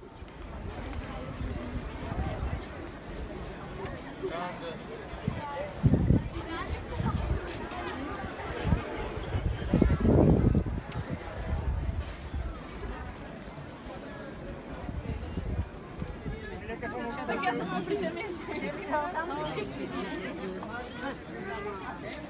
which Daqui a pouco aprender a mexer. Ale